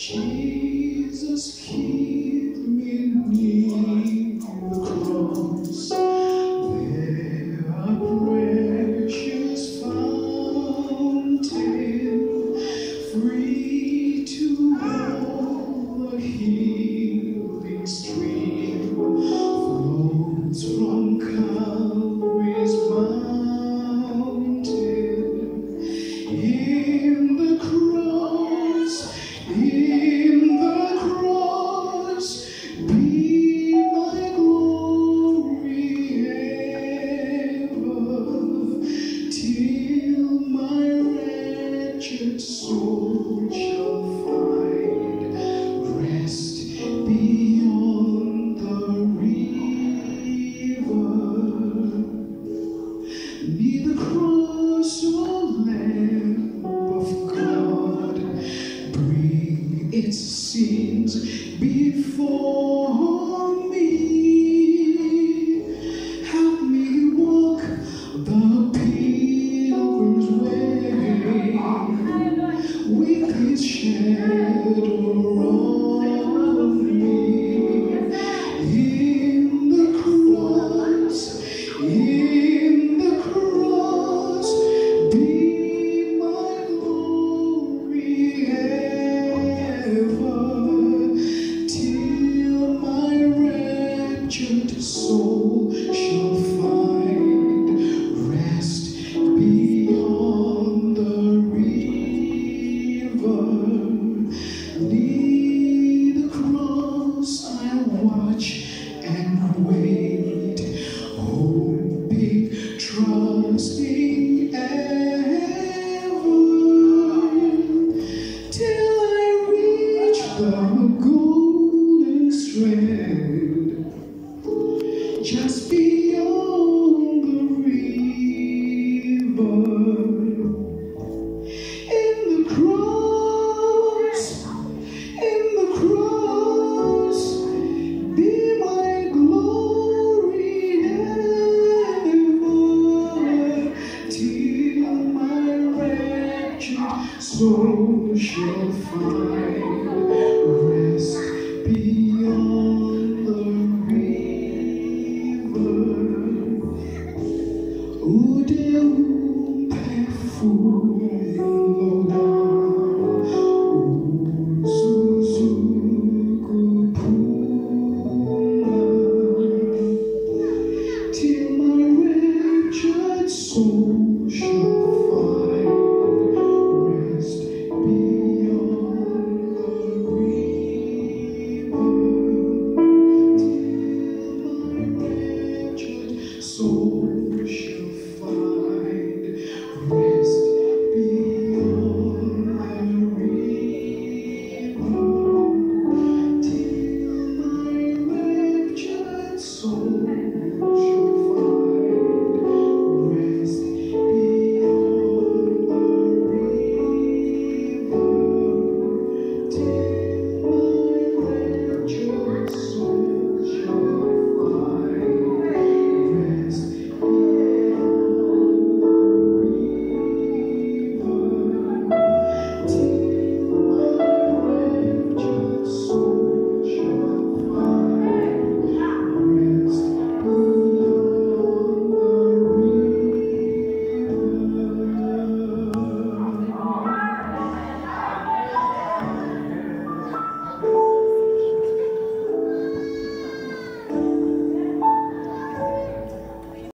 Jesus King. before me. Help me walk the Till I reach the soul shall find rest beyond the river. Ude upe fu.